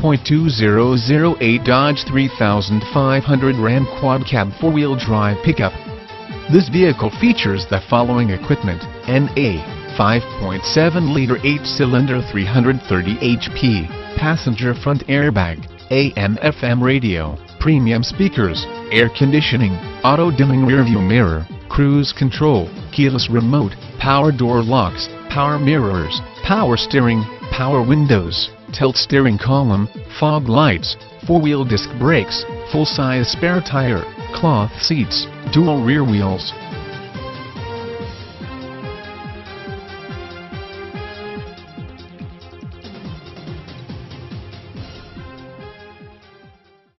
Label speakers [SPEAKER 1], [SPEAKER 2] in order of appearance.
[SPEAKER 1] 5.2008 Dodge 3500 Ram Quad Cab 4-wheel drive pickup. This vehicle features the following equipment, NA 5.7-liter 8-cylinder 330 HP, passenger front airbag, AM-FM radio, premium speakers, air conditioning, auto-dimming rearview mirror, cruise control, keyless remote, power door locks, power mirrors, power steering, power windows, tilt steering column, fog lights, four-wheel disc brakes, full-size spare tire, cloth seats, dual rear wheels,